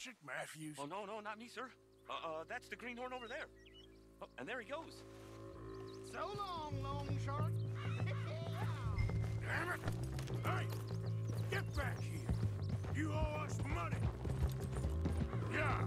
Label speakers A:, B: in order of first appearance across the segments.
A: Butrick Matthews.
B: Oh, no, no, not me, sir. Uh, uh, that's the greenhorn over there. Oh, and there he goes.
C: So long, long shark.
A: Damn it! Hey! Get back here! You owe us money! Yeah!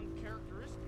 C: Is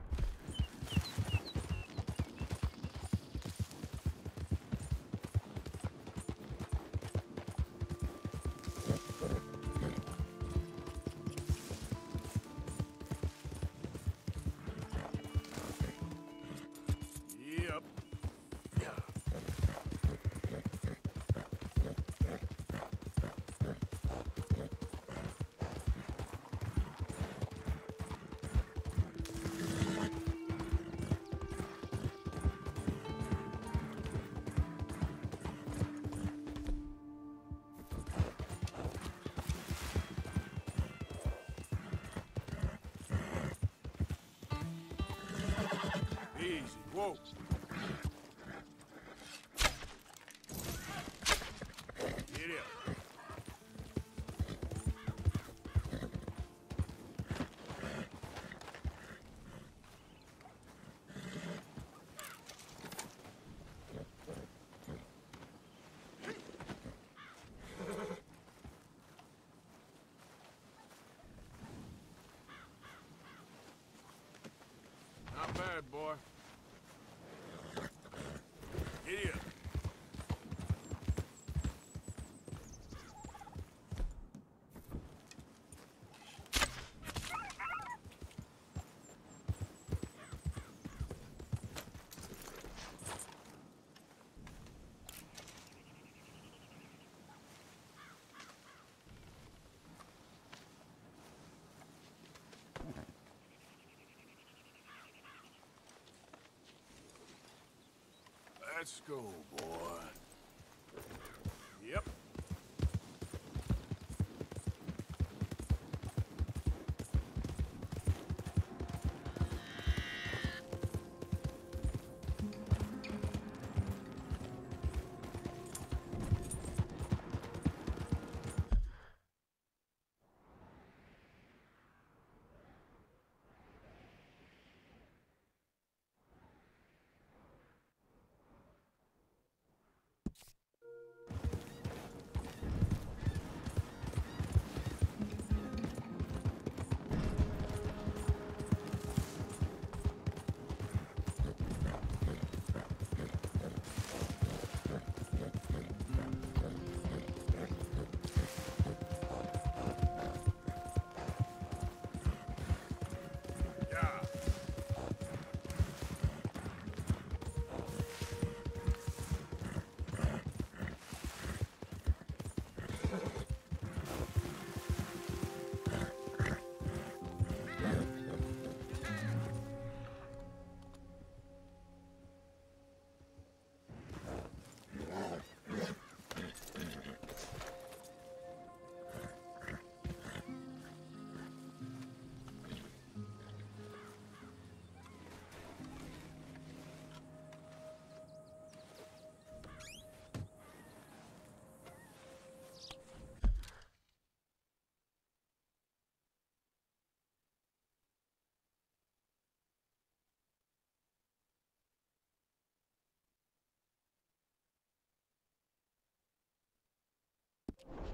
A: Easy. Whoa. Get up. Bad, boy. Let's go, boy.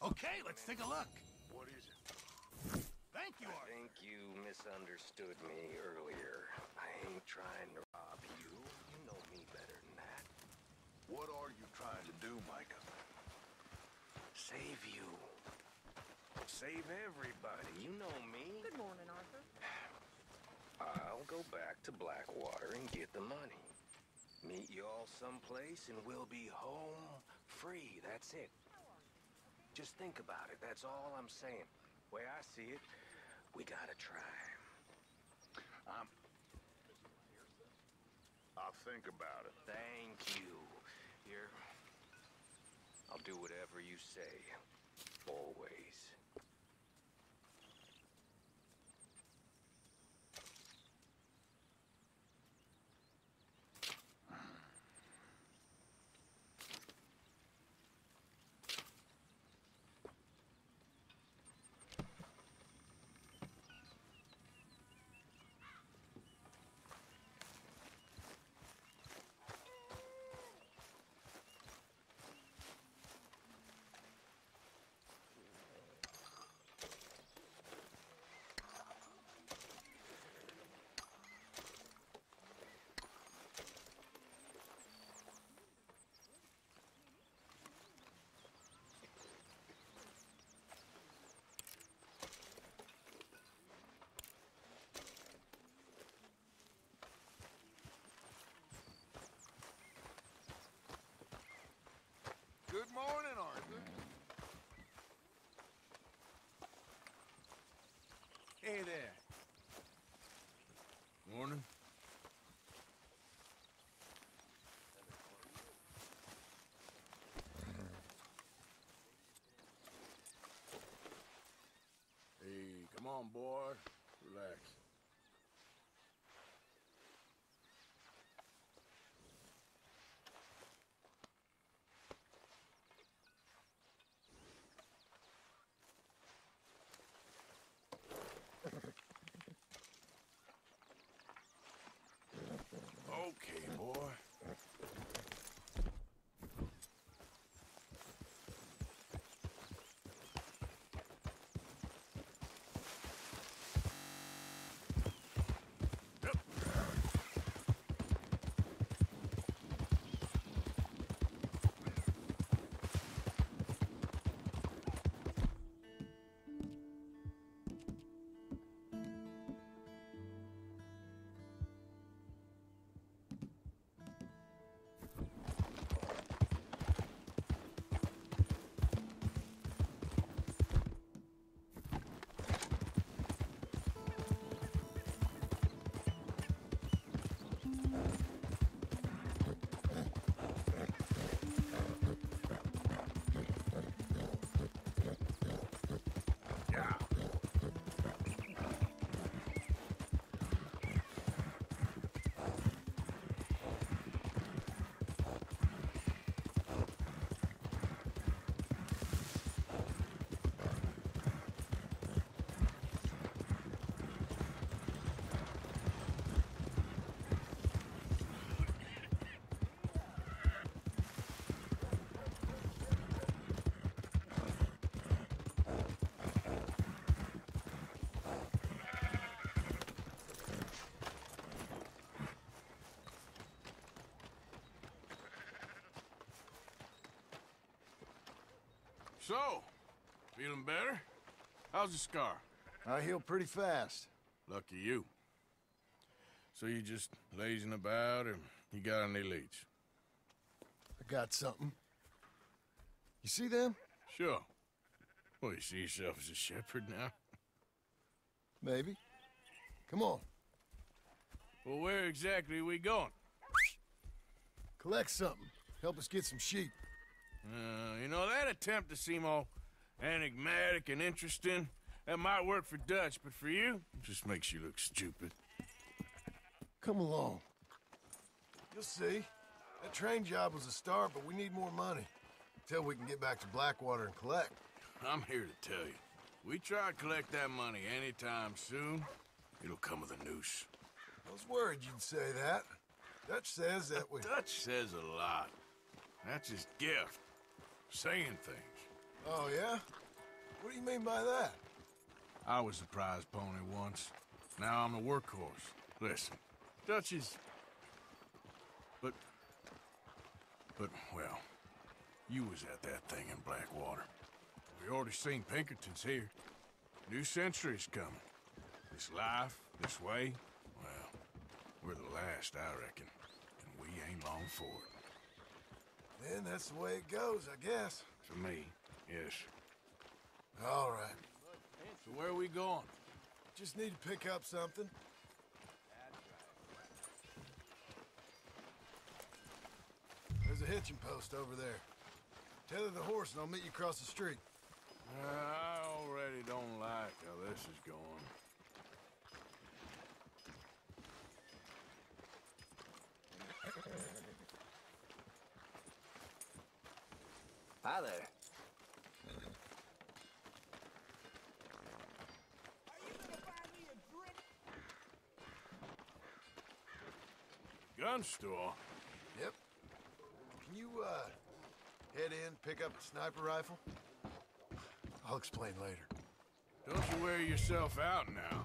A: Okay, let's take a look. What is it? Thank you,
D: I
A: Arthur.
D: think you misunderstood me earlier. I ain't trying to rob you. You know me better than that.
A: What are you trying to do, Micah?
D: Save you. Save everybody. You know me.
E: Good morning, Arthur.
D: I'll go back to Blackwater and get the money. Meet you all someplace and we'll be home free. That's it. Just think about it, that's all I'm saying. Way I see it, we gotta try.
A: Um, I'll
F: think about it.
G: Thank you. Here, I'll do whatever you say. Always.
F: Good morning, Arthur.
A: Hey there. Morning. Hey, come on, boy. So, feeling better? How's the scar?
H: I heal pretty fast.
A: Lucky you. So you just lazing about, or you got any leads?
H: I got something. You see them?
A: Sure. Well, you see yourself as a shepherd now?
H: Maybe. Come on.
A: Well, where exactly are we going?
H: Collect something. Help us get some sheep.
A: Uh, know, that attempt to seem all enigmatic and interesting, that might work for Dutch, but for you, it just makes you look stupid.
H: Come along. You'll see. That train job was a start, but we need more money. Until we can get back to Blackwater and collect.
A: I'm here to tell you. We try to collect that money anytime soon, it'll come with a noose.
H: I was worried you'd say that. Dutch says that we...
A: Dutch says a lot. That's his gift. Saying things.
H: Oh, yeah? What do you mean by that?
A: I was the prize pony once. Now I'm the workhorse. Listen, Dutch is... But... But, well, you was at that thing in Blackwater. We already seen Pinkertons here. New century's coming. This life, this way, well, we're the last, I reckon. And we ain't long for it.
H: Then that's the way it goes, I guess.
A: For me, yes.
H: All right.
A: So where are we going?
H: Just need to pick up something. There's a hitching post over there. Tether the horse and I'll meet you across the street.
A: Uh, I already don't like how this is going.
G: Hi there.
A: Gun store?
H: Yep. Can you, uh, head in, pick up a sniper rifle? I'll explain later.
A: Don't you wear yourself out now.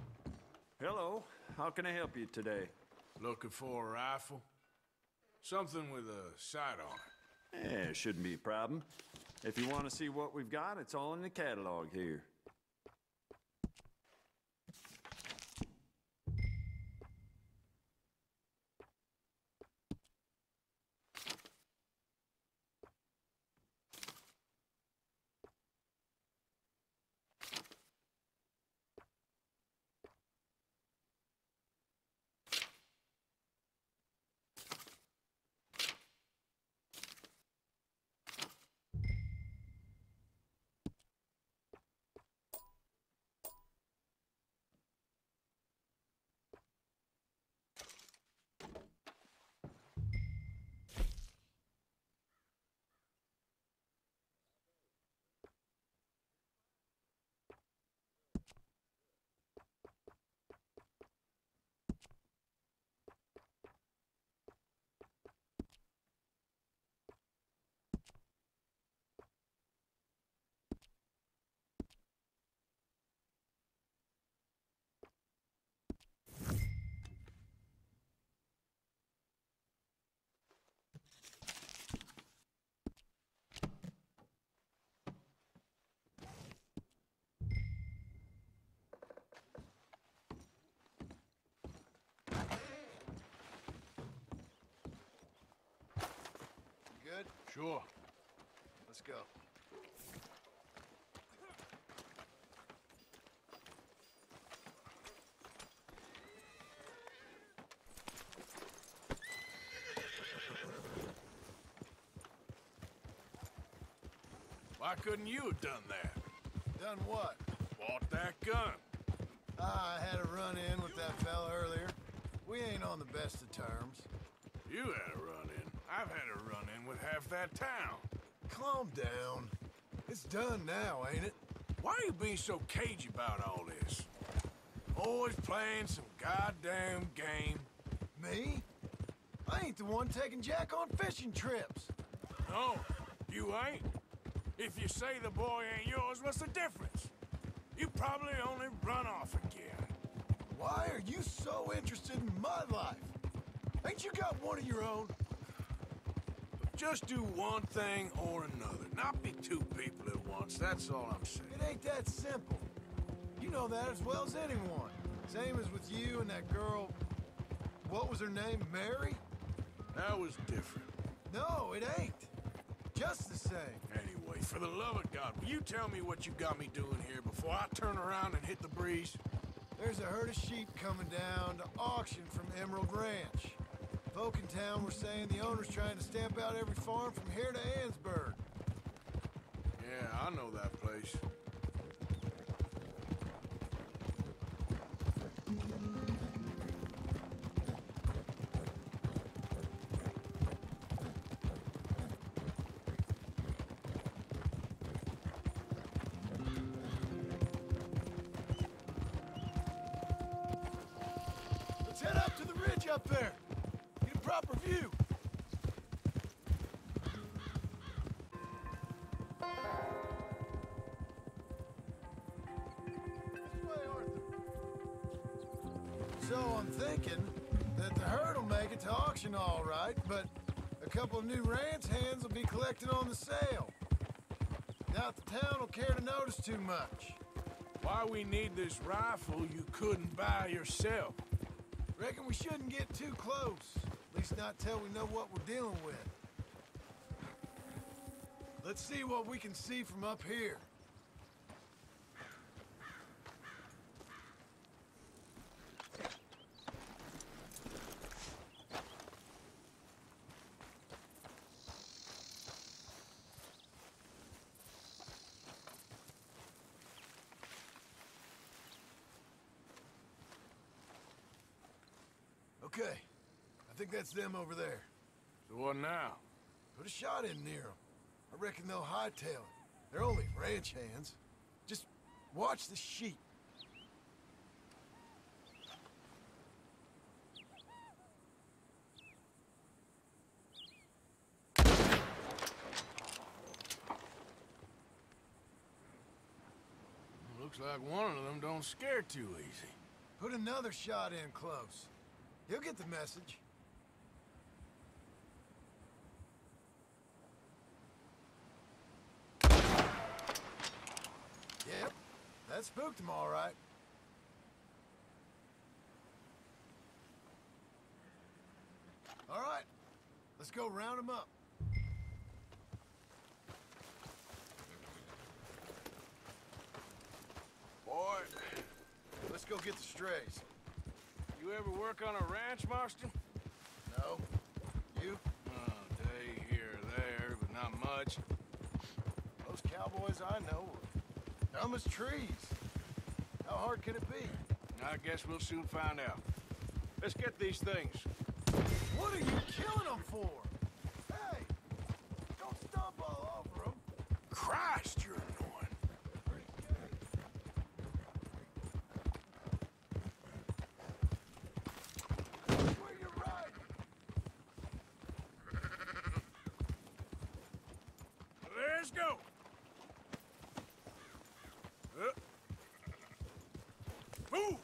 I: Hello. How can I help you today?
A: Looking for a rifle? Something with a sight on it.
I: Eh, shouldn't be a problem. If you want to see what we've got, it's all in the catalog here.
H: You good?
A: Sure.
H: Let's go.
A: Why couldn't you have done that?
H: Done what?
A: Bought that gun.
H: Ah, I had a run-in with that fella earlier. We ain't on the best of terms.
A: You had a run-in. I've had a with half that town.
H: Calm down. It's done now, ain't it?
A: Why are you being so cagey about all this? Always playing some goddamn game.
H: Me? I ain't the one taking Jack on fishing trips.
A: No, you ain't. If you say the boy ain't yours, what's the difference? You probably only run off again.
H: Why are you so interested in my life? Ain't you got one of your own?
A: Just do one thing or another. Not be two people at once. That's all I'm saying.
H: It ain't that simple. You know that as well as anyone. Same as with you and that girl. What was her name? Mary?
A: That was different.
H: No, it ain't. Just the same.
A: Anyway, for the love of God, will you tell me what you got me doing here before I turn around and hit the breeze?
H: There's a herd of sheep coming down to auction from Emerald Ranch. Folk in town were saying the owner's trying to stamp out every farm from here to Annesburg.
A: Yeah, I know that
H: collected on the sale. Doubt the town will care to notice too much.
A: Why we need this rifle you couldn't buy yourself?
H: Reckon we shouldn't get too close. At least not till we know what we're dealing with. Let's see what we can see from up here. Okay. I think that's them over there.
A: So what now?
H: Put a shot in near them. I reckon they'll hightail it. They're only ranch hands. Just watch the sheep.
A: Looks like one of them don't scare too easy.
H: Put another shot in close. He'll get the message. Yep, that spooked him all right. All right, let's go round him up.
A: Boy,
H: Let's go get the strays.
A: You ever work on a ranch, Marston?
H: No? You?
A: Oh, day here or there, but not much.
H: Those cowboys I know are dumb as trees. How hard can it be?
A: I guess we'll soon find out. Let's get these things.
H: What are you killing them for? Hey! Don't stomp all over them.
A: Christ, you're annoying.
H: Where you're right.
A: Let's go. Uh. Move!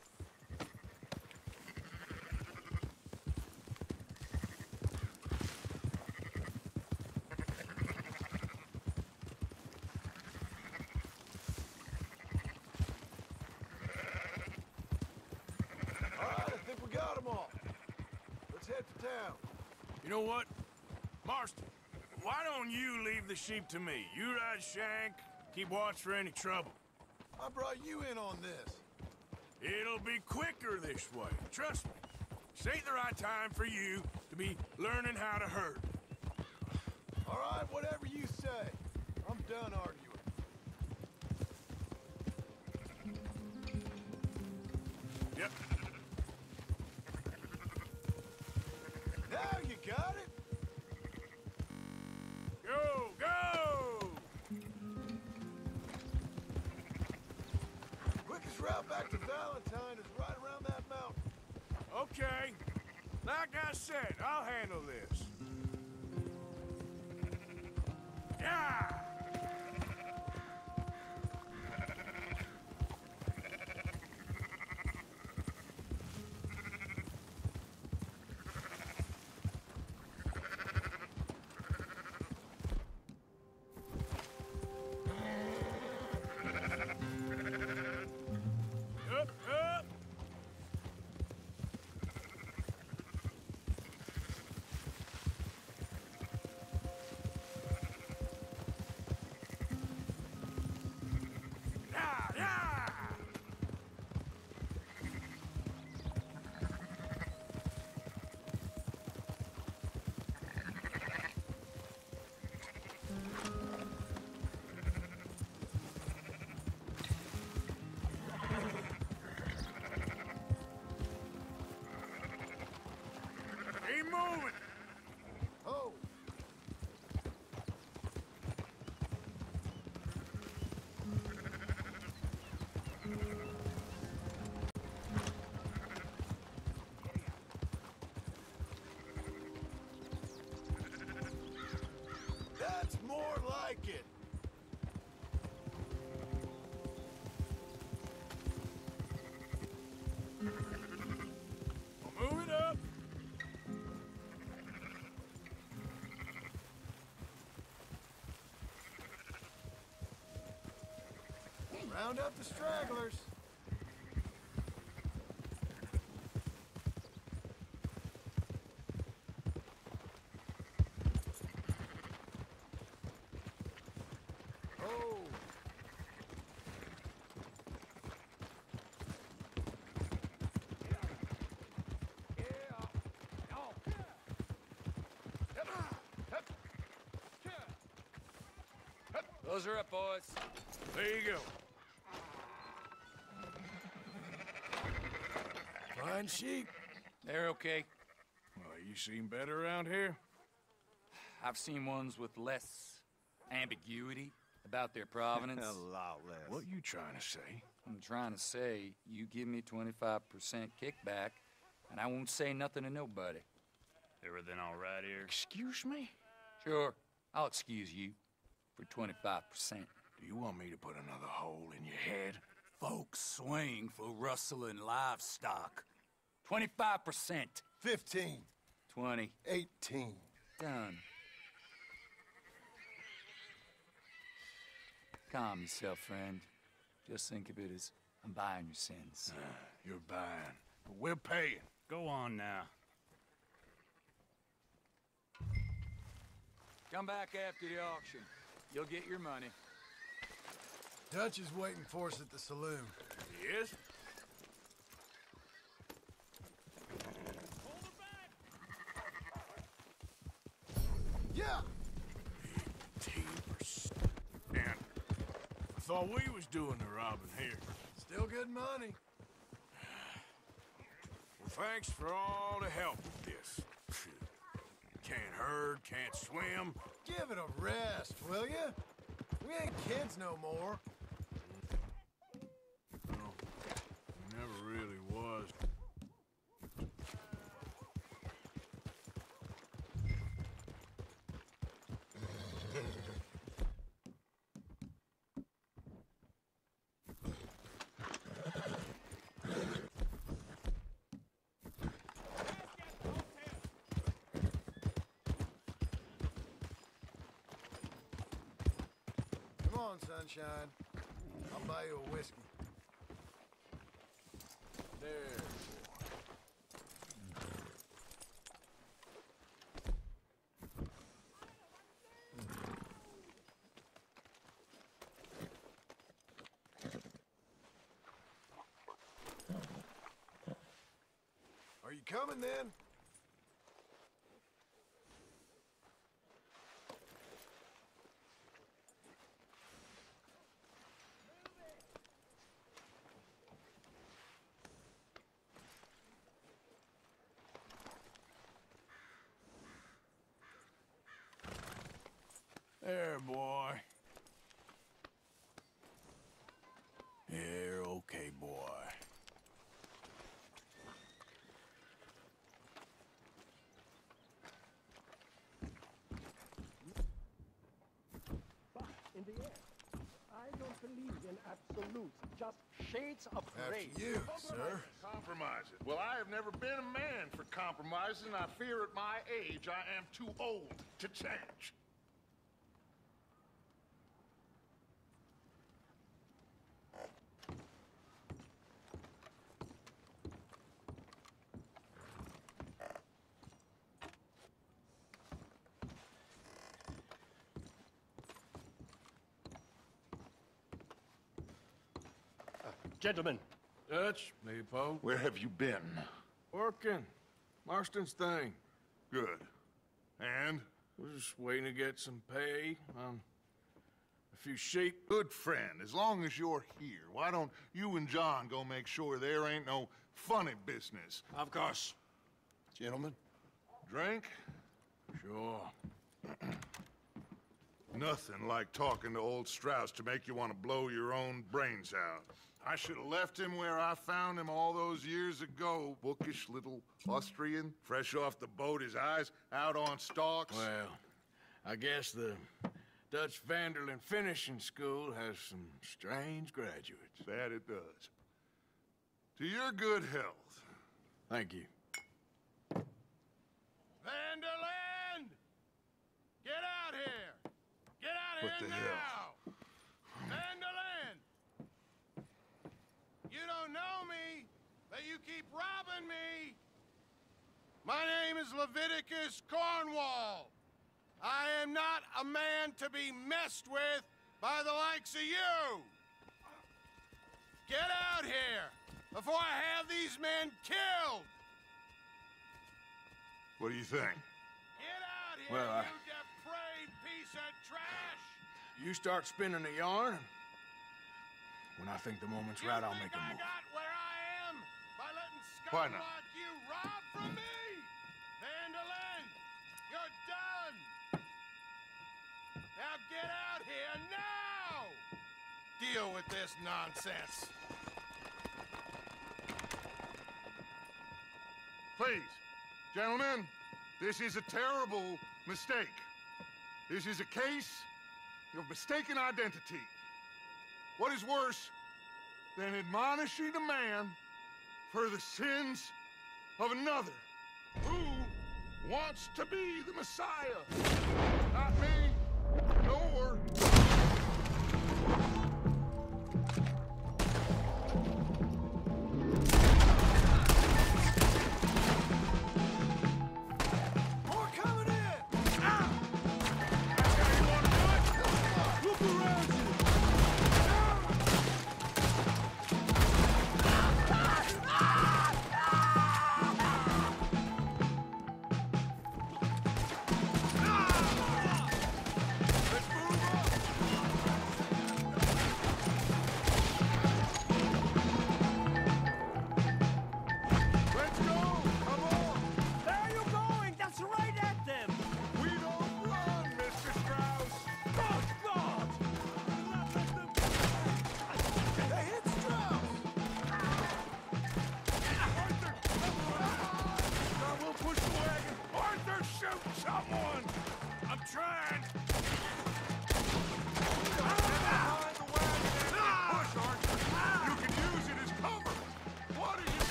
H: All right, I think we got them all. Let's head to town.
A: You know what? Marston, why don't you leave the sheep to me? You ride Shank, keep watch for any trouble.
H: I brought you in on this.
A: It'll be quicker this way. Trust me. This ain't the right time for you to be learning how to herd.
H: All right, whatever you say. I'm done arguing. Round up the stragglers. Oh,
C: Those are up, boys.
A: There you go.
H: Fine sheep.
C: They're okay.
A: Well, you seen better around here?
J: I've seen ones with less ambiguity about their provenance.
I: A lot less.
A: What you trying to say?
J: I'm trying to say, you give me 25% kickback, and I won't say nothing to nobody.
K: Everything all right here?
A: Excuse me?
J: Sure, I'll excuse you for 25%.
A: Do you want me to put another hole in your head?
J: Folks swing for rustling livestock. 25%.
H: 15,
J: 20.
H: 18.
J: Done. Calm yourself, friend. Just think of it as I'm buying your sins.
A: Ah, you're buying, but we're paying.
K: Go on now.
J: Come back after the auction. You'll get your money.
H: Dutch is waiting for us at the saloon.
A: Yes?
H: Yeah!
A: 18%. And I thought we was doing the robbing here.
H: Still good money.
A: Well, thanks for all the help with this. Can't herd, can't swim.
H: Give it a rest, will ya? We ain't kids no more.
A: No, never really was.
H: Come on, sunshine. I'll buy you a whiskey. There. Are you coming then?
A: There, boy. There, okay, boy.
L: in the air. I don't believe in absolutes, just shades of gray.
H: After you, sir.
F: Compromises. Well, I have never been a man for compromising. I fear at my age I am too old to change.
L: Gentlemen,
A: Dutch, Leopold.
F: Where have you been?
A: Working. Marston's thing.
F: Good. And?
A: We're just waiting to get some pay on a few sheep.
F: Good friend, as long as you're here, why don't you and John go make sure there ain't no funny business?
A: Of course.
F: Gentlemen? Drink?
A: Sure.
F: Nothing like talking to old Strauss to make you want to blow your own brains out. I should have left him where I found him all those years ago. Bookish little Austrian, fresh off the boat, his eyes out on stalks.
A: Well, I guess the Dutch van der Linde Finishing School has some strange graduates.
F: That it does. To your good health.
A: Thank you.
H: Van der Linde! Get out here! Get out
F: What
H: here
F: the
H: now!
F: hell?
H: Van der Linde! You don't know me, but you keep robbing me! My name is Leviticus Cornwall. I am not a man to be messed with by the likes of you! Get out here before I have these men killed!
F: What do you think?
H: Get out here,
A: Well, I-
H: you depraved piece of trash!
A: You start spinning the yarn, when I think the moment's
H: You
A: right, I'll make a move.
H: Why? You robbed from me! Van
F: der
H: Linde?
F: You're
H: done! Now get out here now! Deal with this nonsense!
F: Please, gentlemen, this is a terrible mistake. This is a case of mistaken identity. What is worse than admonishing a man for the sins of another who wants to be the Messiah? Not me,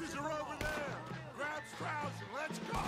C: you've
F: are over there. Grab Strauss and let's go.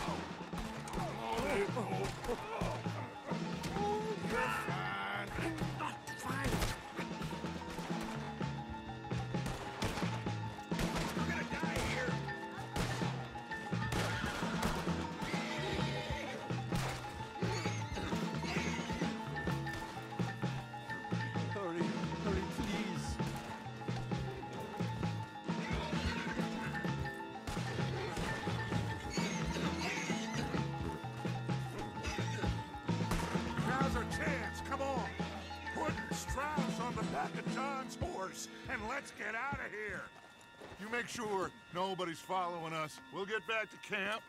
F: Make sure nobody's following us. We'll get back to camp.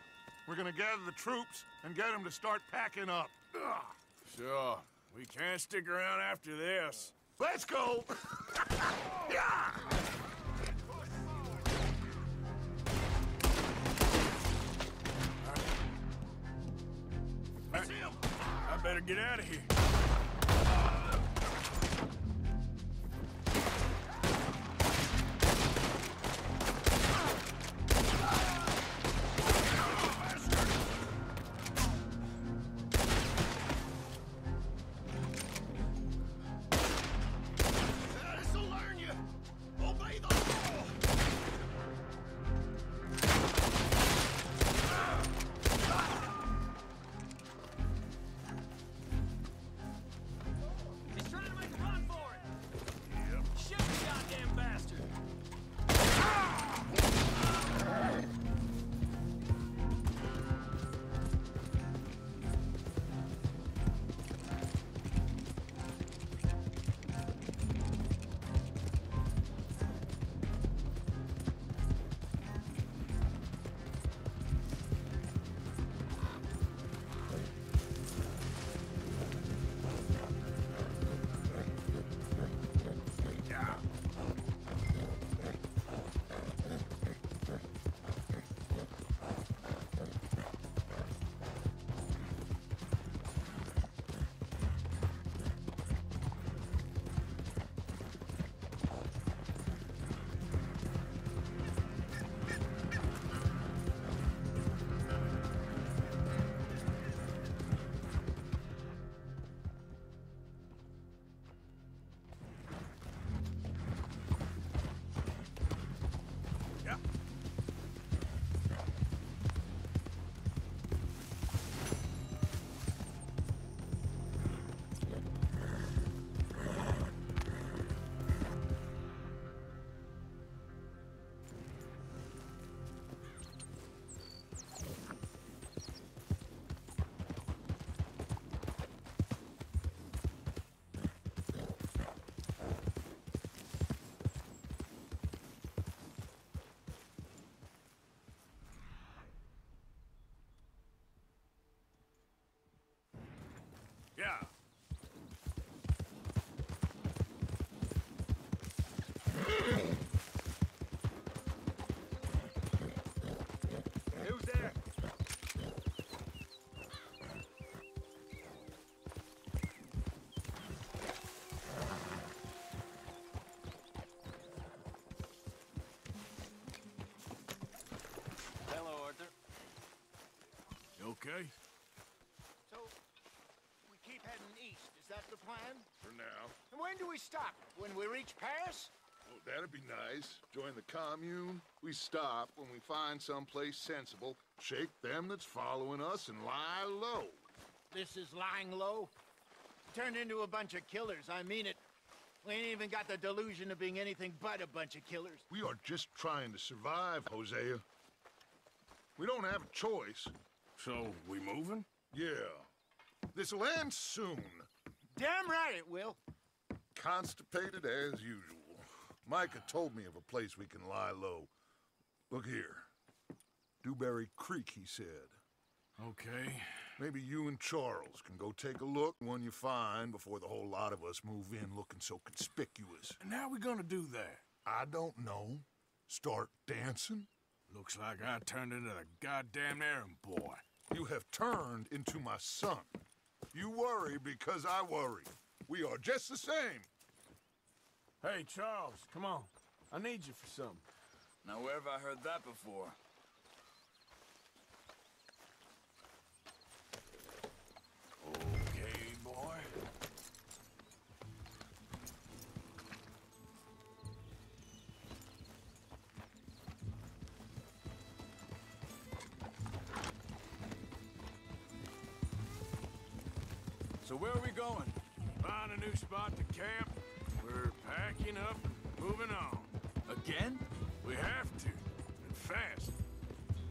F: We're gonna gather the troops and get them to start packing up. Ugh.
A: Sure. We can't stick around after this.
F: Let's go. yeah.
A: I better get out of here. Yeah.
I: Who's there?
B: Hello, Arthur.
A: You okay?
H: So, heading east. Is that the plan?
F: For now.
H: And when do we stop? When we reach Paris?
F: Oh, that'd be nice. Join the commune. We stop when we find someplace sensible, shake them that's following us, and lie low.
H: This is lying low. Turned into a bunch of killers. I mean it. We ain't even got the delusion of being anything but a bunch of killers.
F: We are just trying to survive, Hosea. We don't have a choice.
A: So, we moving?
F: Yeah. This'll end soon.
H: Damn right it will.
F: Constipated as usual. Micah told me of a place we can lie low. Look here. Dewberry Creek, he said.
A: Okay.
F: Maybe you and Charles can go take a look when you find before the whole lot of us move in looking so conspicuous.
A: And how we gonna do that?
F: I don't know. Start dancing?
A: Looks like I turned into the goddamn errand boy.
F: You have turned into my son. You worry because I worry. We are just the same.
A: Hey, Charles, come on. I need you for something.
I: Now, where have I heard that before? So where are we going?
A: Find a new spot to camp. We're packing up and moving on.
I: Again?
A: We have to, and fast.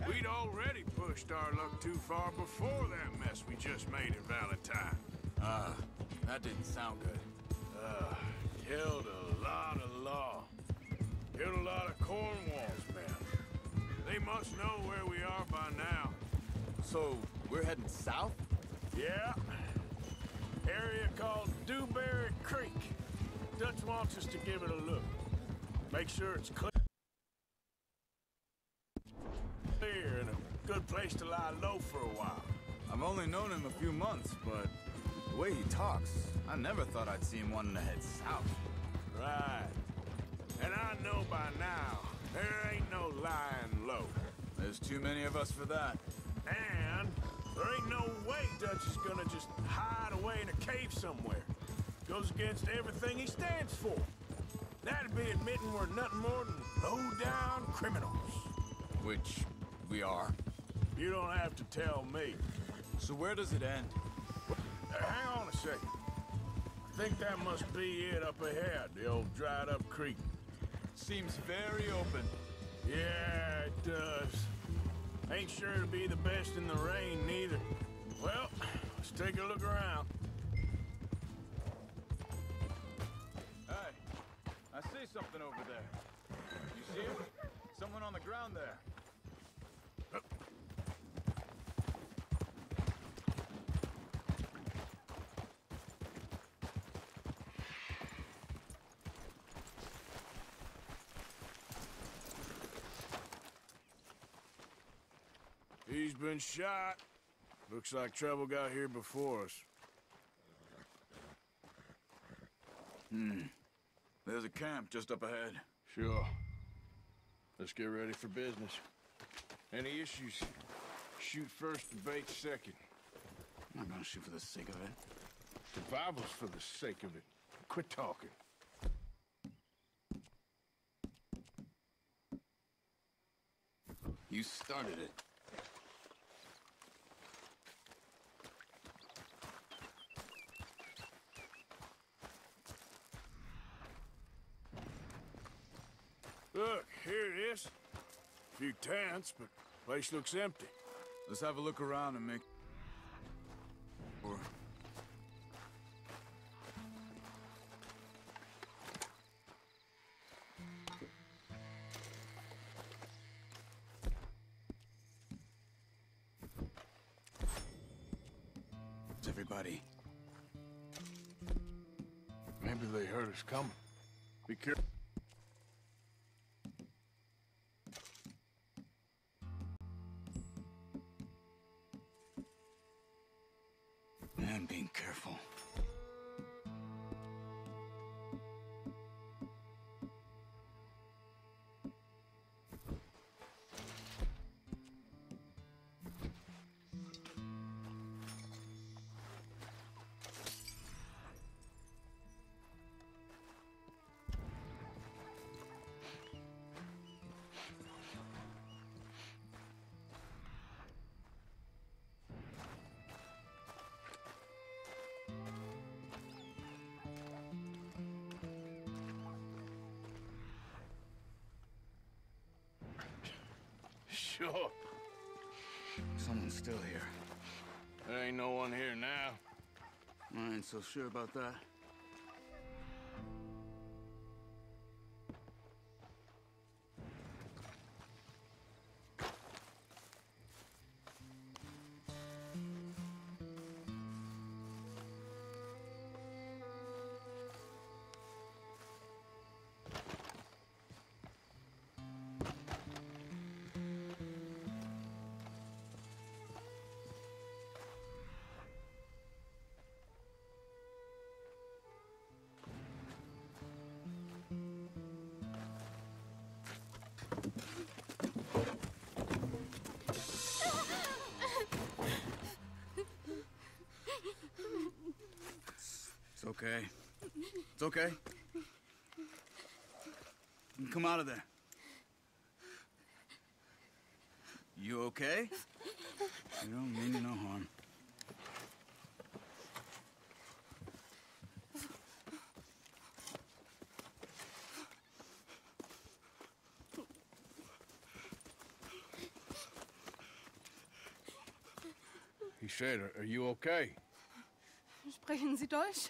A: We'd already pushed our luck too far before that mess we just made in Valentine.
I: Ah, that didn't sound good.
A: Uh, killed a lot of law. Killed a lot of Cornwall's men. They must know where we are by now.
I: So, we're heading south?
A: Yeah. Area called Dewberry Creek. Dutch wants us to give it a look. Make sure it's clear. Clear and a good place to lie low for a while.
I: I've only known him a few months, but the way he talks, I never thought I'd see him wanting to head south.
A: Right. And I know by now, there ain't no lying low.
I: There's too many of us for that.
A: And there ain't no way Dutch is gonna just hide away in a cave somewhere. Goes against everything he stands for. That'd be admitting we're nothing more than low-down criminals.
I: Which we are.
A: You don't have to tell me.
I: So where does it end?
A: Uh, hang on a second. I think that must be it up ahead, the old dried-up creek.
I: Seems very open.
A: Yeah, it does. Ain't sure to be the best in the rain, neither. Well, let's take a look around.
I: Hey, I see something over there. You see it? Someone on the ground there.
A: He's been shot. Looks like trouble got here before us.
I: Hmm. There's a camp just up ahead.
A: Sure. Let's get ready for business. Any issues? Shoot first bait second.
I: I'm not gonna shoot for the sake of it.
A: Survival's for the sake of it. Quit talking.
I: You started it.
A: Look, here it is. A Few tents, but place looks empty.
I: Let's have a look around and make... Or... Everybody.
A: Maybe they heard us coming. Be careful. Sure.
K: Someone's still here.
A: There ain't no one here now.
K: I ain't so sure about that. Okay. It's okay. Come out of there. You okay? You don't mean no harm.
A: He said, are you okay?
M: Sprechen Sie Deutsch?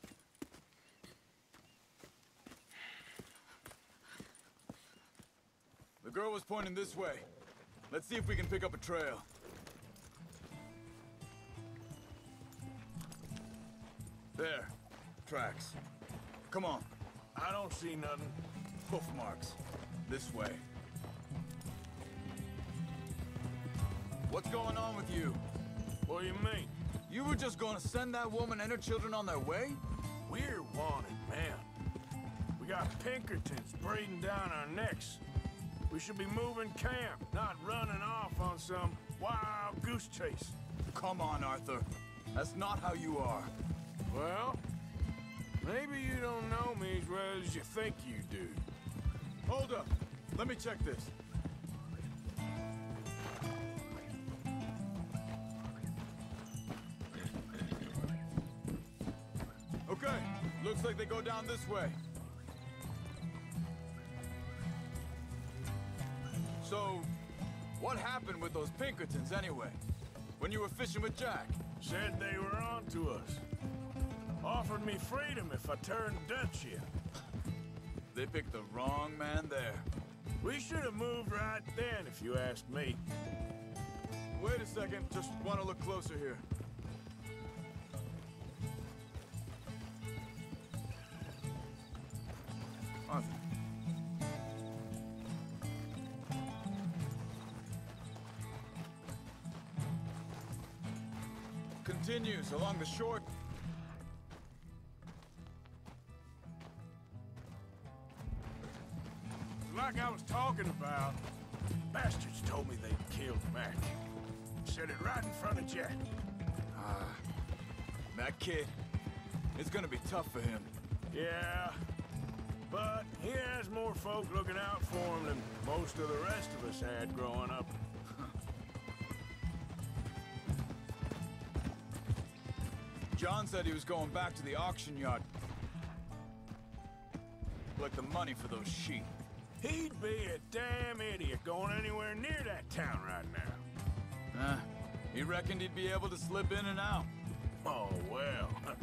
I: The girl was pointing this way. Let's see if we can pick up a trail. There. Tracks. Come on.
A: I don't see nothing.
I: Hoof marks. This way. What's going on with you?
A: What do you mean?
I: You were just gonna send that woman and her children on their way?
A: We're wanted, man. We got Pinkertons breathing down our necks. We should be moving camp, not running off on some wild goose chase.
I: Come on, Arthur. That's not how you are.
A: Well, maybe you don't know me as well as you think you do.
I: Hold up. Let me check this. Okay, looks like they go down this way. So, what happened with those Pinkertons anyway? When you were fishing with Jack?
A: Said they were on to us. Offered me freedom if I turned Dutch in.
I: They picked the wrong man there.
A: We should have moved right then, if you ask me.
I: Wait a second, just want to look closer here. Along the short.
A: Like I was talking about, bastards told me they'd killed Mac. Said it right in front of Jack.
I: Ah, that kid. It's gonna be tough for him.
A: Yeah, but he has more folk looking out for him than most of the rest of us had growing up.
I: John said he was going back to the auction yard. Like the money for those sheep.
A: He'd be a damn idiot going anywhere near that town right now.
I: Huh? He reckoned he'd be able to slip in and out.
A: Oh, well.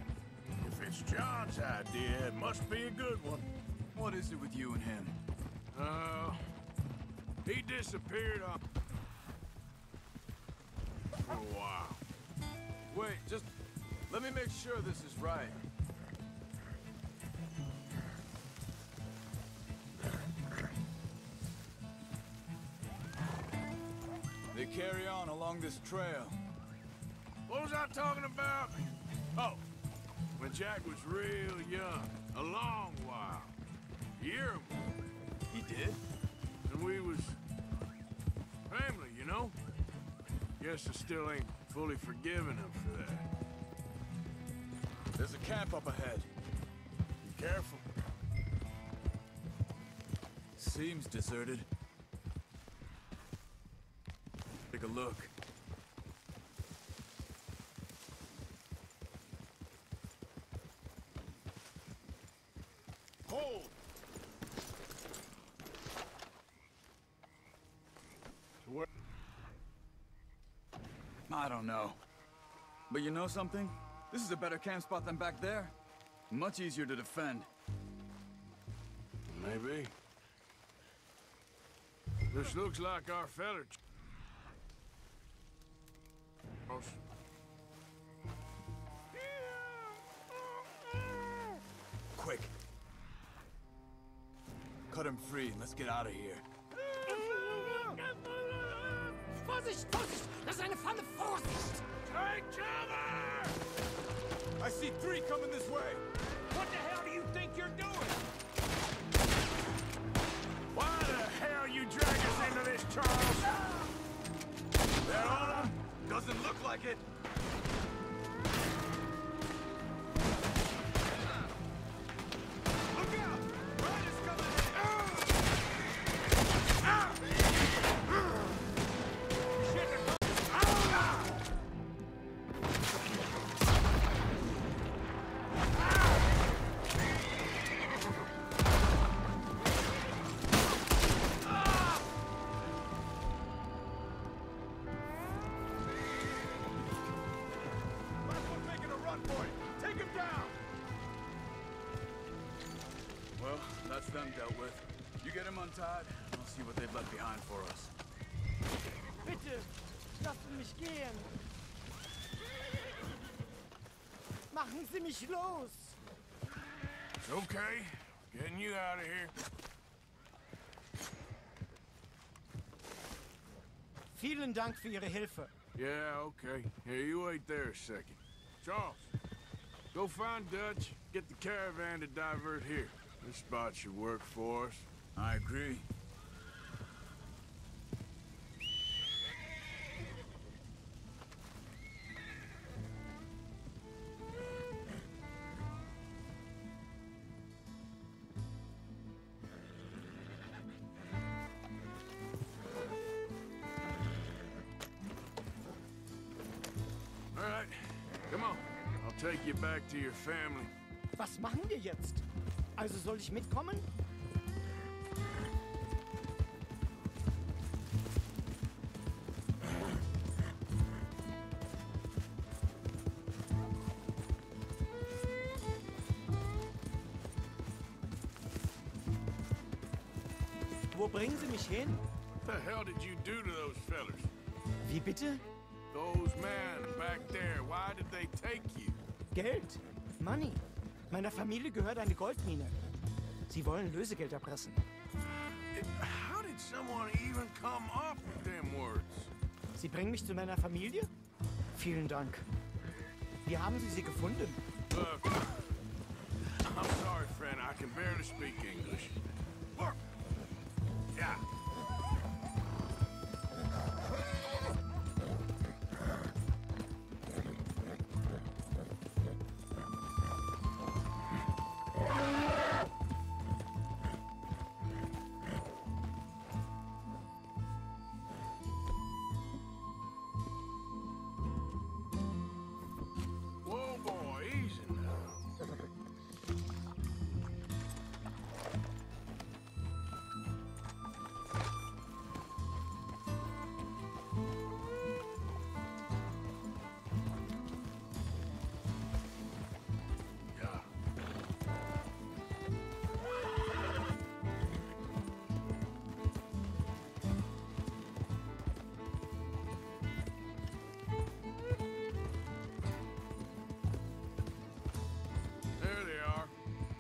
A: If it's John's idea, it must be a good one.
I: What is it with you and him?
A: Uh, he disappeared on... for a while.
I: Wait, just let me make sure this is right. They carry on along this trail.
A: What was I talking about? Oh, when Jack was real young, a long while. A year or more.
I: He did?
A: And we was family, you know? Guess I still ain't fully forgiven him for that.
I: There's a camp up ahead.
A: Be careful.
I: Seems deserted. Take a look.
A: Hold! So where...
I: I don't know. But you know something? This is a better camp spot than back there. Much easier to defend.
A: Maybe. This looks like our feller.
I: Quick. Cut him free and let's get out of here.
L: Vorsicht, Vorsicht! Das ist eine Falle! Vorsicht!
A: Take cover!
I: I see three coming this way.
C: What the hell do you think you're doing?
A: Why the hell you drag us into this, Charles?
I: They're on him. Doesn't look like it.
L: Mich los.
A: It's okay. Getting you out of here.
L: Vielen Dank für Ihre Hilfe.
A: Yeah, okay. Here, you wait there a second. Charles, go find Dutch, get the caravan to divert here. This spot should work for us.
I: I agree.
A: Take you back to your family.
L: Was machen wir jetzt? Also soll ich mitkommen? Wo bringen Sie mich hin?
A: What the hell did you do to those fellers?
L: Wie bitte?
A: Those men back there, why did they take you?
L: Geld. Money. Meiner Familie gehört eine Goldmine. Sie wollen Lösegeld erpressen.
A: How did someone even come up with them words?
L: Sie bringen mich zu meiner Familie? Vielen Dank. Wie haben Sie sie gefunden?
A: Look, I'm sorry, friend. I can barely speak English.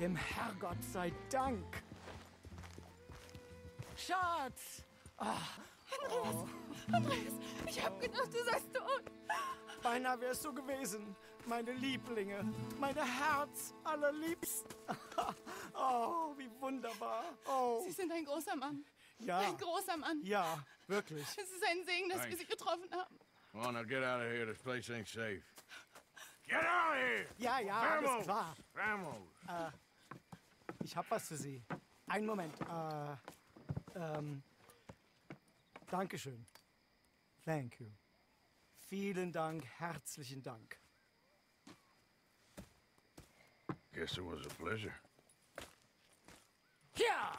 L: Dem Herrgott sei Dank. Schatz!
M: Andreas, Andreas, ich hab gedacht, du seist tot.
L: Beinahe wärst du gewesen. Meine Lieblinge, meine Herz allerliebst. oh, wie wunderbar. Oh,
M: Sie sind ein großer Mann.
L: ja.
M: Ein großer Mann.
L: Ja, wirklich.
M: Es ist ein Segen, dass wir
A: Thanks.
M: Sie getroffen haben.
A: Come on, now get out of here. This place ain't safe. Get out of here!
L: Ja, ja, alles
A: Vamos!
L: klar.
A: Vamos!
L: Ich hab was für Sie. Einen Moment. Äh, ähm, Dankeschön. Thank you. Vielen Dank, herzlichen Dank.
A: Guess it was a pleasure.
L: Ja!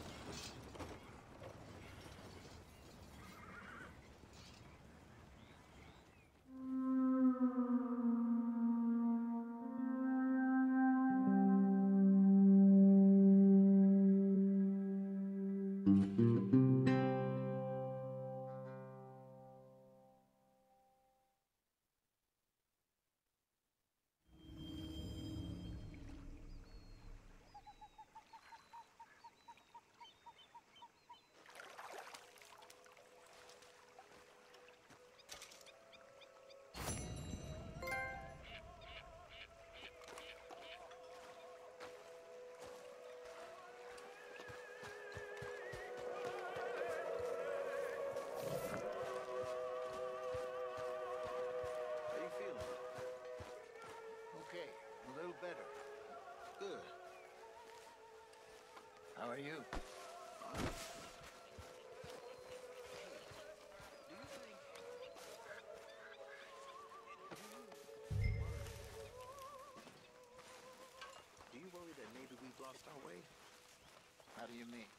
C: Do you mean?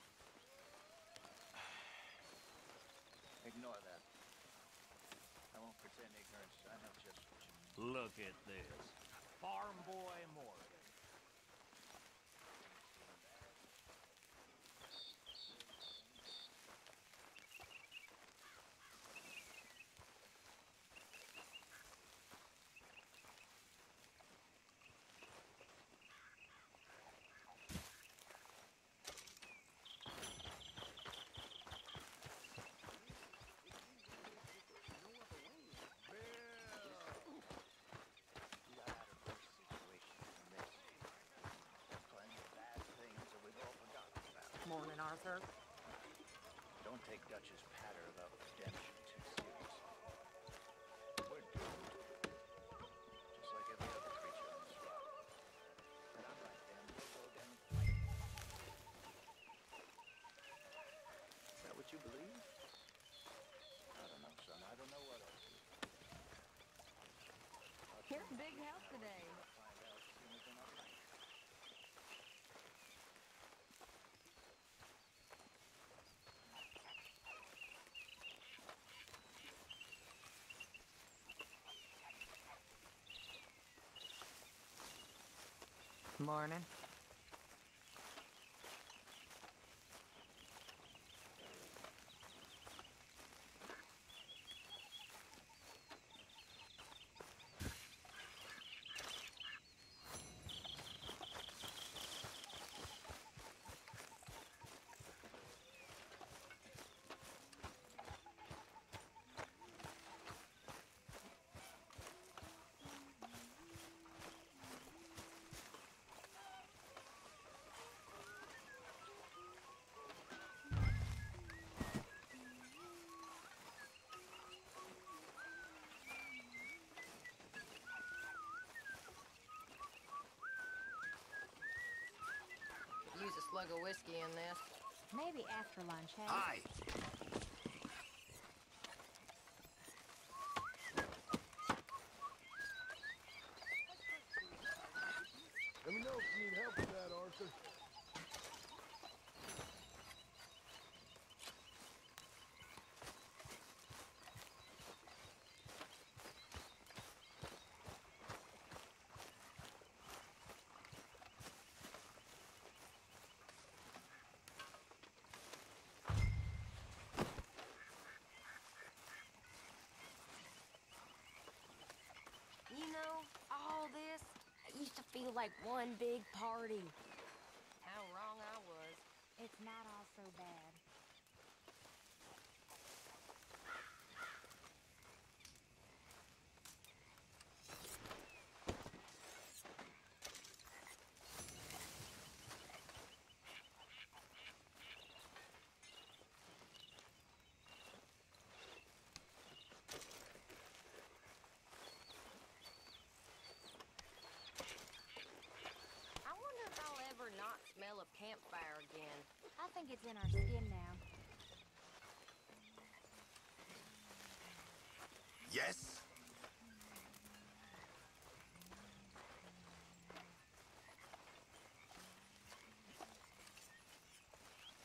C: Ignore that. I won't pretend ignorance. I know just what you mean.
N: Look at this. Farm boy Morgan.
L: Arthur.
C: Don't take Dutch's
E: Morning.
O: Slug of whiskey in this.
M: Maybe after lunch, hey?
O: Aye.
H: Let me know if you need help with that, Arthur.
O: You know, all this it used to feel like one big party. How wrong I was.
M: It's not all so bad.
O: I wonder if I'll ever not smell a campfire again.
M: I think it's in our skin now.
G: Yes?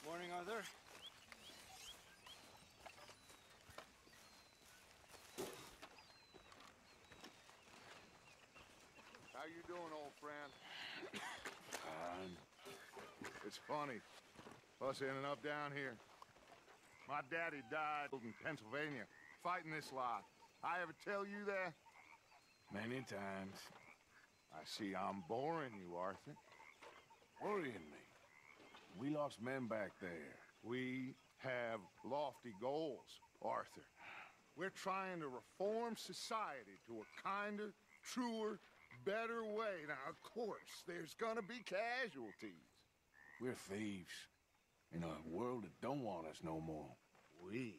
I: Morning, Arthur.
F: How you doing, old friend?
A: Fine.
F: It's funny. Us and up down here. My daddy died in Pennsylvania, fighting this lot. I ever tell you that?
A: Many times.
F: I see I'm boring you, Arthur.
A: Worrying me. We lost men back there.
F: We have lofty goals, Arthur. We're trying to reform society to a kinder, truer, better way. Now, of course, there's gonna be casualties.
A: We're thieves. In a world that don't want us no more.
F: We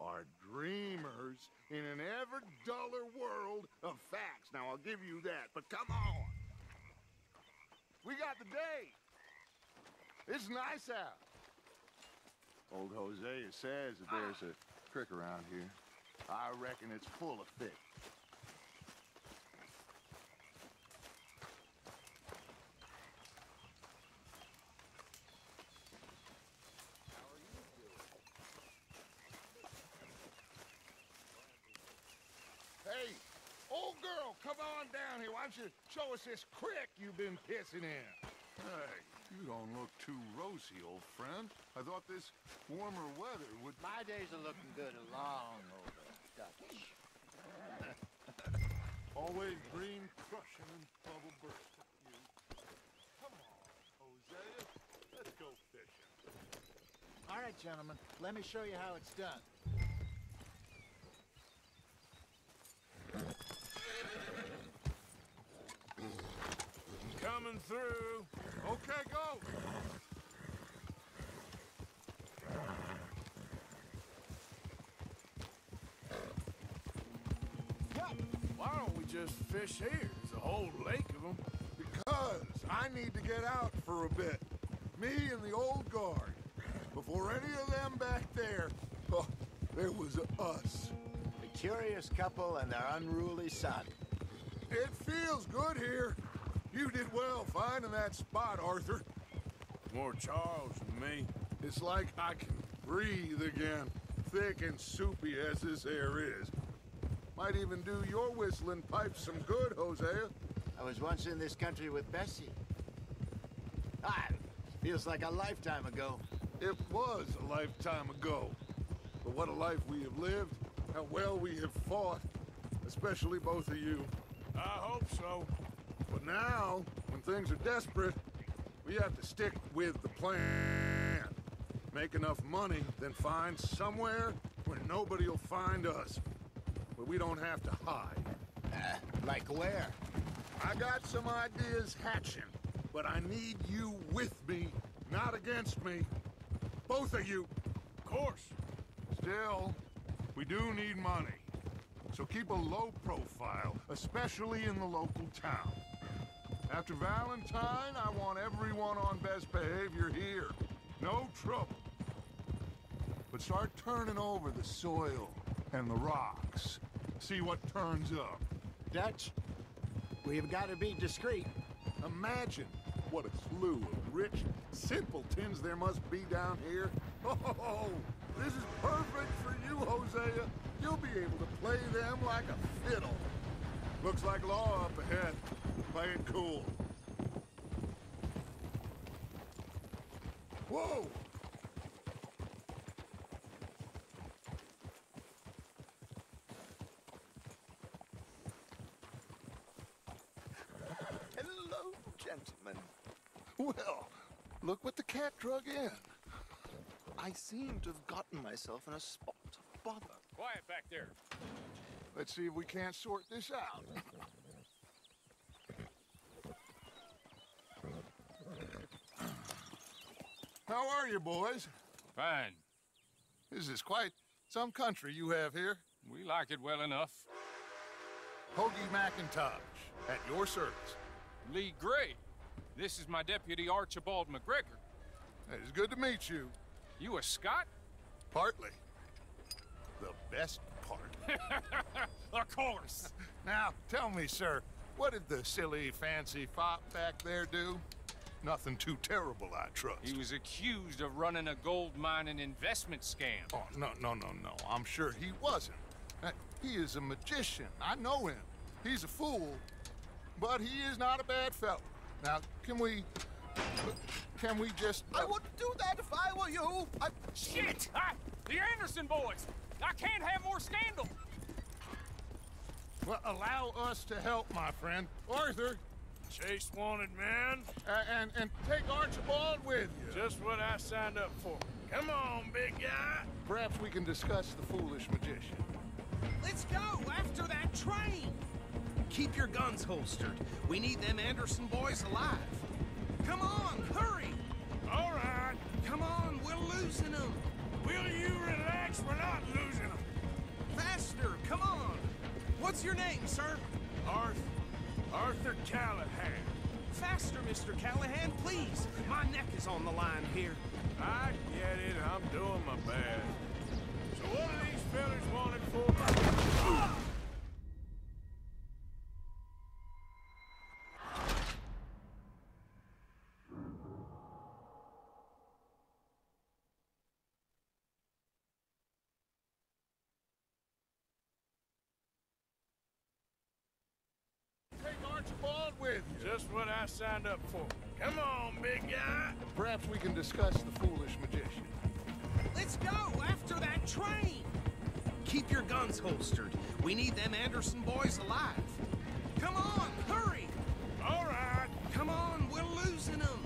F: are dreamers in an ever duller world of facts. Now, I'll give you that, but come on. We got the day. It's nice out. Old Hosea says that there's a ah. creek around here. I reckon it's full of fish. Hey, old girl, come on down here. Why don't you show us this creek you've been pissing in? Hey, you don't look too rosy, old friend. I thought this warmer weather would...
N: My days are looking good along over Dutch.
F: Always green crushing and bubble bursting. You. Come on, Hosea. Let's go fishing.
N: All right, gentlemen, let me show you how it's done.
A: Coming through.
F: Okay, go.
A: Why don't we just fish here? There's a whole lake of them.
F: Because I need to get out for a bit. Me and the old guard. Before any of them back there, oh, there was us.
N: A curious couple and their unruly son.
F: It feels good here. You did well finding that spot, Arthur.
A: More Charles than me.
F: It's like I can breathe again, thick and soupy as this air is. Might even do your whistling pipes some good, Hosea.
N: I was once in this country with Bessie. Ah, feels like a lifetime ago.
F: It was a lifetime ago. But what a life we have lived, how well we have fought, especially both of you.
A: I hope so.
F: But now, when things are desperate, we have to stick with the plan. Make enough money, then find somewhere where nobody will find us. Where we don't have to hide.
N: Uh, like where?
F: I got some ideas hatching, but I need you with me, not against me. Both of you.
A: Of course.
F: Still, we do need money. So keep a low profile, especially in the local town. After Valentine, I want everyone on best behavior here. No trouble. But start turning over the soil and the rocks. See what turns up.
N: Dutch, we've got to be discreet.
F: Imagine what a slew of rich simpletons there must be down here. Oh, this is perfect for you, Hosea. You'll be able to play them like a fiddle. Looks like law up ahead. Play it cool. Whoa!
P: Hello, gentlemen.
F: Well, look what the cat drug in.
P: I seem to have gotten myself in a spot of bother.
I: Quiet back there.
F: Let's see if we can't sort this out. How are you, boys?
I: Fine.
F: This is quite some country you have here.
I: We like it well enough.
F: Hoagie McIntosh, at your service.
I: Leigh Gray. This is my deputy Archibald MacGregor.
F: It's good to meet you.
I: You a Scot?
F: Partly. The best part.
I: of course.
F: Now, tell me, sir, what did the silly, fancy fop back there do? Nothing too terrible, I trust.
I: He was accused of running a gold mining investment scam.
F: Oh, no, no, no, no. I'm sure he wasn't. Uh, He is a magician. I know him. He's a fool, but he is not a bad fellow. Now, can we... Can we just...
P: I wouldn't do that if I were you. I...
I: Shit! Ah, the Anderson boys! I can't have more scandal!
F: Well, allow us to help, my friend. Arthur,
A: Chase wanted man.
F: uh, and, and take Archibald with you.
A: Just what I signed up for. Come on, big guy.
F: Perhaps we can discuss the foolish magician.
G: Let's go after that train! Keep your guns holstered. We need them Anderson boys alive. Come on, hurry!
A: All right.
G: Come on, we're losing them.
A: Will you relax? We're not losing them.
G: Faster, come on. What's your name, sir?
A: Arthur. Arthur Callahan.
G: Faster, Mr. Callahan, please. My neck is on the line here.
A: I get it. I'm doing my best. So what are these fellas wanted for?
F: Take Archibald with you.
A: Just what I signed up for. Come on, big guy.
F: Perhaps we can discuss the foolish magician.
G: Let's go after that train! Keep your guns holstered. We need them Anderson boys alive. Come on, hurry!
A: All right.
G: Come on, we're losing them.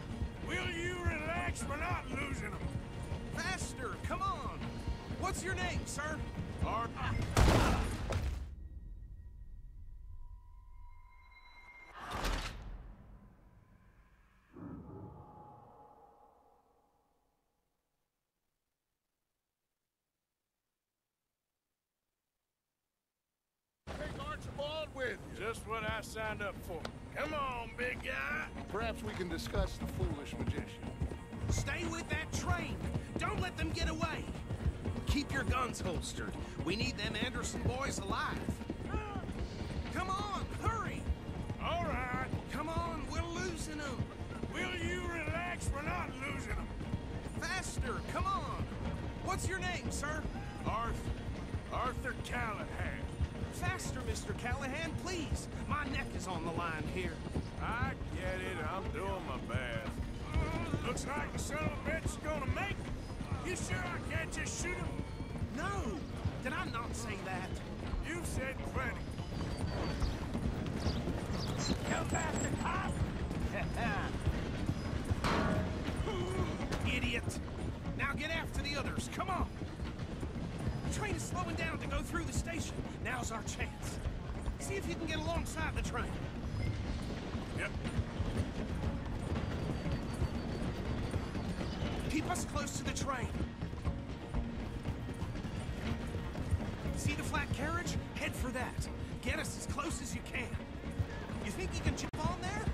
A: Will you relax? We're not losing them.
G: Faster, come on. What's your name, sir?
A: Arthur. Just what I signed up for. Come on, big guy.
F: Perhaps we can discuss the foolish magician.
G: Stay with that train. Don't let them get away. Keep your guns holstered. We need them Anderson boys alive. Come on, hurry!
A: All right.
G: Come on, we're losing them.
A: Will you relax? We're not losing them.
G: Faster, come on. What's your name, sir?
A: Arthur. Arthur Callahan.
G: Faster, Mr. Callahan, please. My neck is on the line here.
A: I get it. I'm doing my best. Looks like the son of a bitch is gonna make it. You sure I can't just shoot him?
G: No! Did I not say that?
A: You've said plenty.
G: Go faster, cop! Idiot! Now get after the others, come on! The train is slowing down to go through the station. Now's our chance. See if you can get alongside the train.
A: Yep.
G: Keep us close to the train. See the flat carriage? Head for that. Get us as close as you can. You think you can jump on there?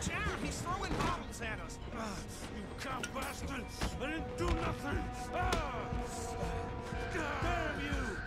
G: Watch out! He's throwing bottles at us! Ah, you cow bastard! I didn't do nothing! Ah! Damn you!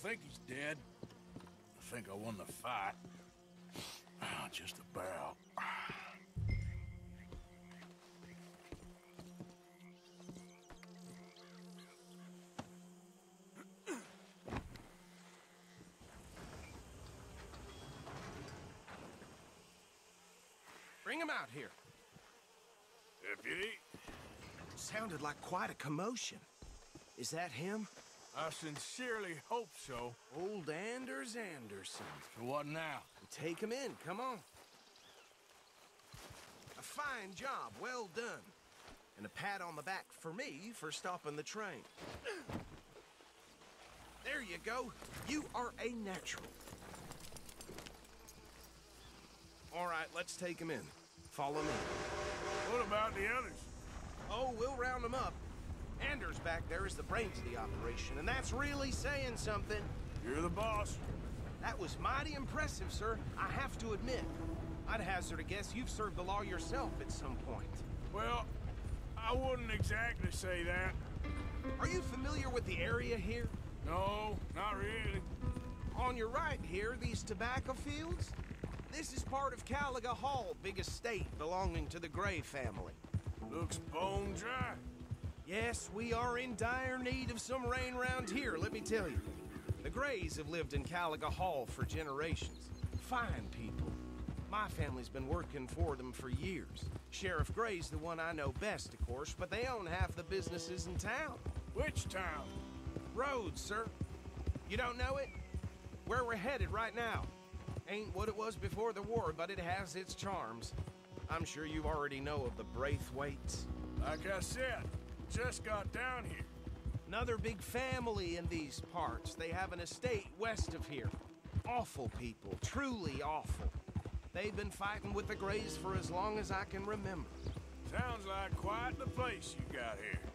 G: Think
A: he's dead. I think I won the fight. Ah, just about.
G: Bring him out here.
A: Deputy,
G: Sounded like quite a commotion. Is that him?
A: I sincerely hope so.
G: Old Anders Anderson.
A: So what now?
G: Take him in, come on. A fine job, well done. And a pat on the back for me for stopping the train. There you go. You are a natural. All right, let's take him in. Follow me.
A: What about the others?
G: Oh, we'll round them up. Anders back there is the brains of the operation, and that's really saying something.
A: You're the boss.
G: That was mighty impressive, sir. I have to admit. I'd hazard a guess you've served the law yourself at some point.
A: Well, I wouldn't exactly say that.
G: Are you familiar with the area here?
A: No, not really.
G: On your right here, these tobacco fields? This is part of Caliga Hall, big estate belonging to the Gray family.
A: Looks bone dry.
G: Yes, we are in dire need of some rain round here, let me tell you. The Grays have lived in Caliga Hall for generations. Fine people. My family's been working for them for years. Sheriff Gray's the one I know best, of course, but they own half the businesses in town.
A: Which town?
G: Rhodes, sir. You don't know it? Where we're headed right now. Ain't what it was before the war, but it has its charms. I'm sure you already know of the Braithwaites.
A: Like I said, just got down here.
G: Another big family in these parts. They have an estate west of here. Awful people, truly awful. They've been fighting with the Grays for as long as I can remember.
A: Sounds like quite the place you got. Here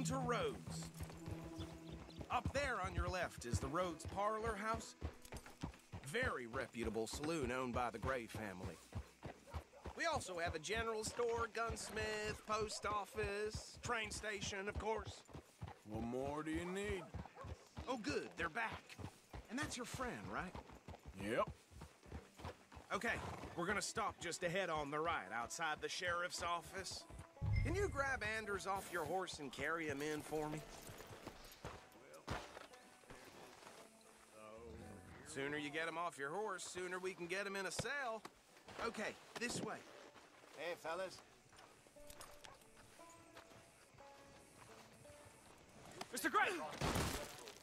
G: Welcome to Rhodes. Up there on your left is the Rhodes Parlor House. Very reputable saloon owned by the Gray family. We also have a general store, gunsmith, post office, train station, of course.
A: What more do you need?
G: Oh, good, they're back. And that's your friend, right?
A: Yep.
G: Okay, we're gonna stop just ahead on the right, outside the sheriff's office. Can you grab Anders off your horse and carry him in for me? Sooner you get him off your horse, sooner we can get him in a cell. Okay, this way.
N: Hey, fellas.
F: Mr. Gray!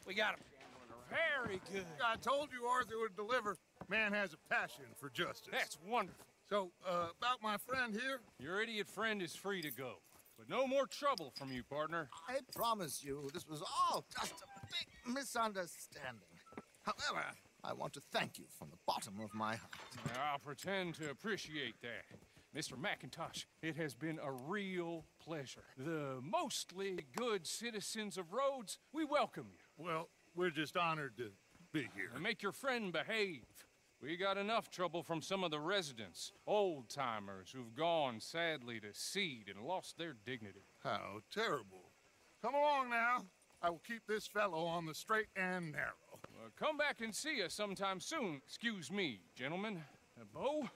F: We got him. Very good. I told you Arthur would deliver. Man has a passion for justice.
Q: That's wonderful.
F: So, uh, about my friend here?
Q: Your idiot friend is free to go. But no more trouble from you, partner.
P: I promise you, this was all just a big misunderstanding. However, I want to thank you from the bottom of my heart.
Q: I'll pretend to appreciate that. Mr. McIntosh, it has been a real pleasure. The mostly good citizens of Rhodes, we welcome you.
F: Well, we're just honored to be here.
Q: And make your friend behave. We got enough trouble from some of the residents, old timers who've gone sadly to seed and lost their dignity.
F: How terrible. Come along now. I will keep this fellow on the straight and narrow.
Q: Uh, come back and see us sometime soon. Excuse me, gentlemen. Uh, Beau,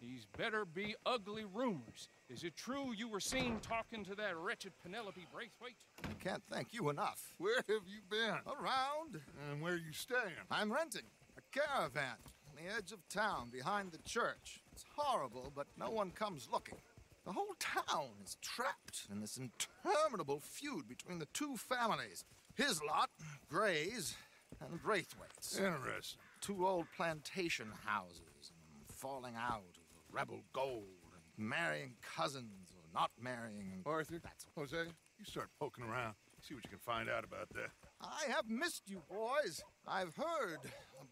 Q: these better be ugly rumors. Is it true you were seen talking to that wretched Penelope Braithwaite?
P: I can't thank you enough.
F: Where have you been?
P: Around.
F: And where you staying?
P: I'm renting a caravan on the edge of town behind the church. It's horrible, but no one comes looking. The whole town is trapped in this interminable feud between the two families. His lot, Gray's, and Braithwaite's.
F: Interesting.
P: Two old plantation houses, and falling out over rebel gold, and marrying cousins or not marrying.
F: Arthur? That's Jose, you start poking around. See what you can find out about that.
P: I have missed you, boys. I've heard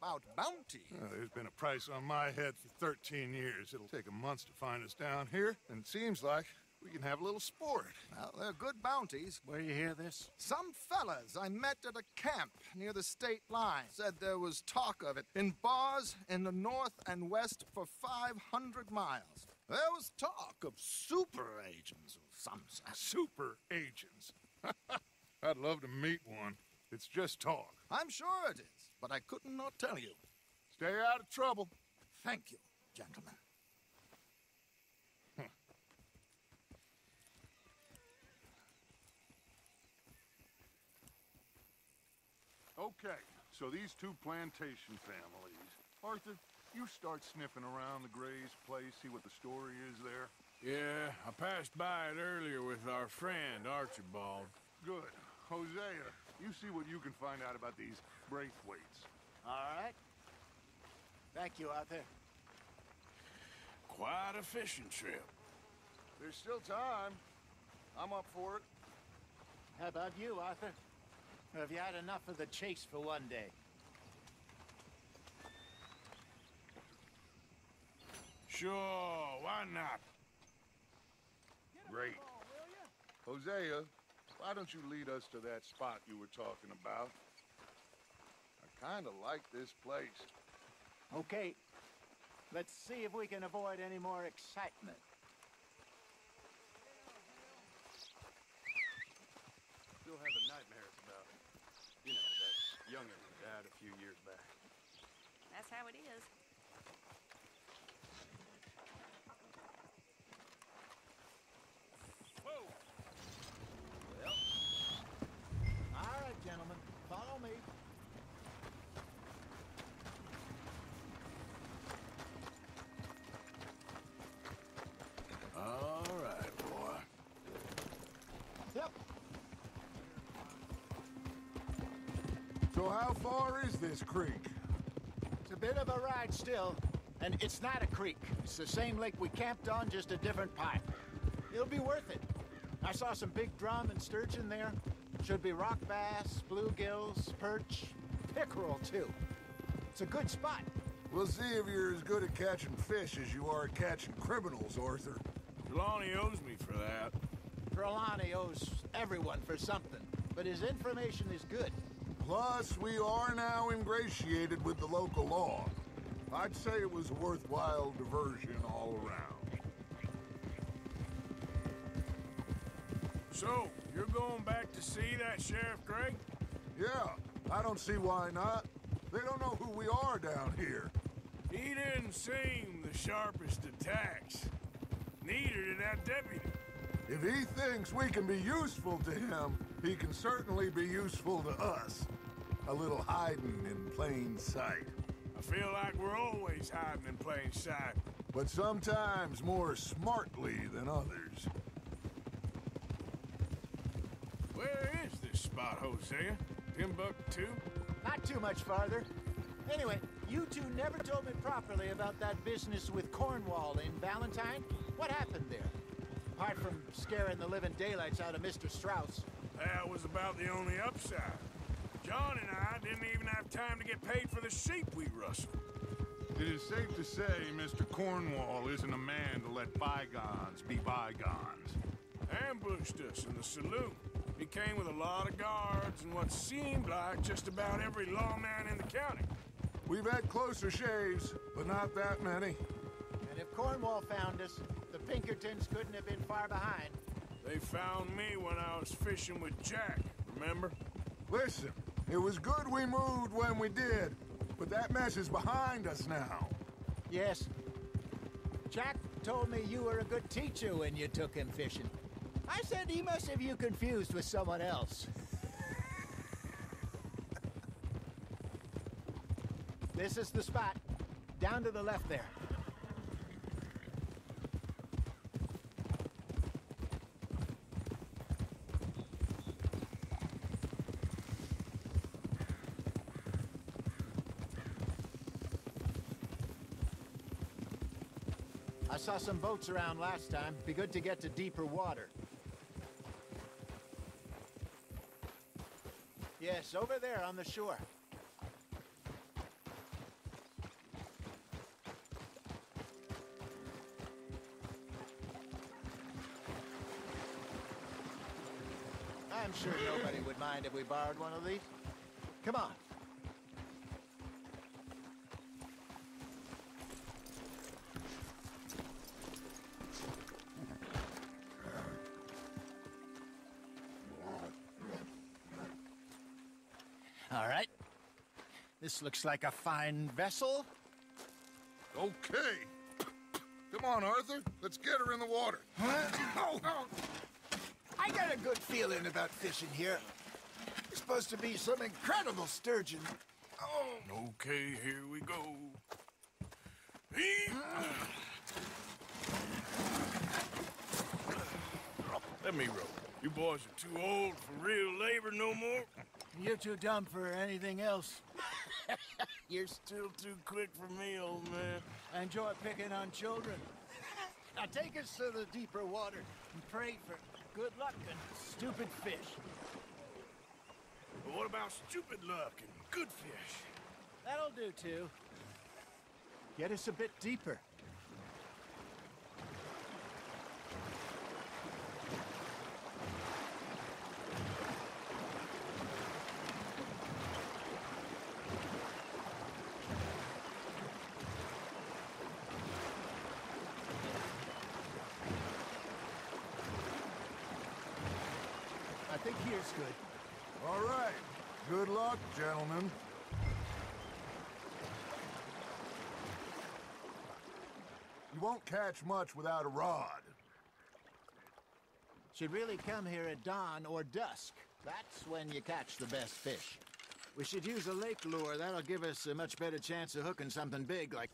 P: about bounty.
F: Uh, there's been a price on my head for 13 years. It'll take a month to find us down here, and it seems like we can have a little sport.
P: Well, they're good bounties.
F: Where you hear this?
P: Some fellas I met at a camp near the state line said there was talk of it in bars in the north and west for 500 miles. There was talk of super agents of some sort.
F: Super agents. I'd love to meet one. It's just talk.
P: I'm sure it is, but I could not not tell you.
F: Stay out of trouble.
P: Thank you, gentlemen.
F: Okay, so these two plantation families. Arthur, you start sniffing around the Gray's place, see what the story is there.
A: Yeah, I passed by it earlier with our friend, Archibald.
F: Good. Hosea, you see what you can find out about these Braithwaites.
N: All right. Thank you, Arthur.
A: Quite a fishing trip.
F: There's still time. I'm up for it.
N: How about you, Arthur? Have you had enough of the chase for one day?
A: Sure, why not?
F: Great. Hosea, why don't you lead us to that spot you were talking about? I kind of like this place.
N: Okay. Let's see if we can avoid any more excitement.
I: Still having nightmares about, you know, that youngin' who died a few years back.
R: That's how it is.
N: Well. All right, gentlemen. Follow me.
A: All right, boy.
N: Yep.
F: So how far is this creek?
N: It's a bit of a ride still, and it's not a creek. It's the same lake we camped on, just a different pipe. It'll be worth it. I saw some big drum and sturgeon there. Should be rock bass, bluegills, perch, pickerel too. It's a good spot.
F: We'll see if you're as good at catching fish as you are at catching criminals, Arthur.
A: Trelawny owes me for that.
N: Trelawny owes everyone for something, but his information is good.
F: Plus, we are now ingratiated with the local law. I'd say it was a worthwhile diversion all around.
A: So, you're going back to see that Sheriff Gray?
F: Yeah, I don't see why not. They don't know who we are down here.
A: He didn't seem the sharpest of tacks. Neither did that deputy.
F: If he thinks we can be useful to him, he can certainly be useful to us. A little hiding in plain sight.
A: I feel like we're always hiding in plain sight.
F: But sometimes more smartly than others.
A: Where is this spot, Hosea? Timbuktu?
N: Not too much farther. Anyway, you two never told me properly about that business with Cornwall in Valentine. What happened there? Apart from scaring the living daylights out of Mr. Strauss.
A: That was about the only upside. John and I didn't even have time to get paid for the sheep we rustled.
F: It is safe to say Mr. Cornwall isn't a man to let bygones be bygones.
A: Ambushed us in the saloon. He came with a lot of guards and what seemed like just about every lawman in the county.
F: We've had closer shaves, but not that many.
N: And if Cornwall found us, the Pinkertons couldn't have been far behind.
A: They found me when I was fishing with Jack, remember?
F: Listen, it was good we moved when we did, but that mess is behind us now.
N: Yes. Jack told me you were a good teacher when you took him fishing. I said he must have you confused with someone else. this is the spot. Down to the left there. Some boats around last time. Be good to get to deeper water. Yes, over there on the shore. I'm sure nobody would mind if we borrowed one of these. Come on. Looks like a fine vessel.
F: Okay. Come on, Arthur. Let's get her in the water.
N: Oh. I got a good feeling about fishing here. It's supposed to be some incredible sturgeon. Oh.
A: Okay, here we go. Let me row. You boys are too old for real labor no more.
N: You're too dumb for anything else.
A: You're still too quick for me, old man.
N: I enjoy picking on children. Now take us to the deeper water and pray for good luck and stupid fish.
A: But what about stupid luck and good fish?
N: That'll do too. Get us a bit deeper. Good.
F: All right. Good luck, gentlemen. You won't catch much without a rod.
N: Should really come here at dawn or dusk. That's when you catch the best fish. We should use a lake lure. That'll give us a much better chance of hooking something big like